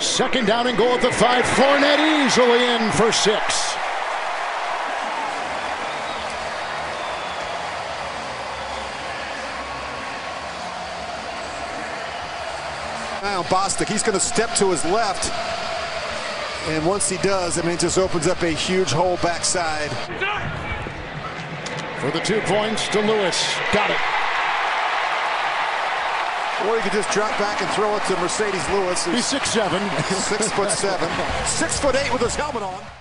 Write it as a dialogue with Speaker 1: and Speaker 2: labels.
Speaker 1: Second down and goal at the five. Fournette easily in for six.
Speaker 2: Now Bostic, he's going to step to his left. And once he does, I mean, it just opens up a huge hole backside.
Speaker 1: For the two points to Lewis. Got it.
Speaker 2: Or you could just drop back and throw it to Marcedes Lewis.
Speaker 1: He's six seven.
Speaker 2: Six foot seven. Six foot eight with his helmet on.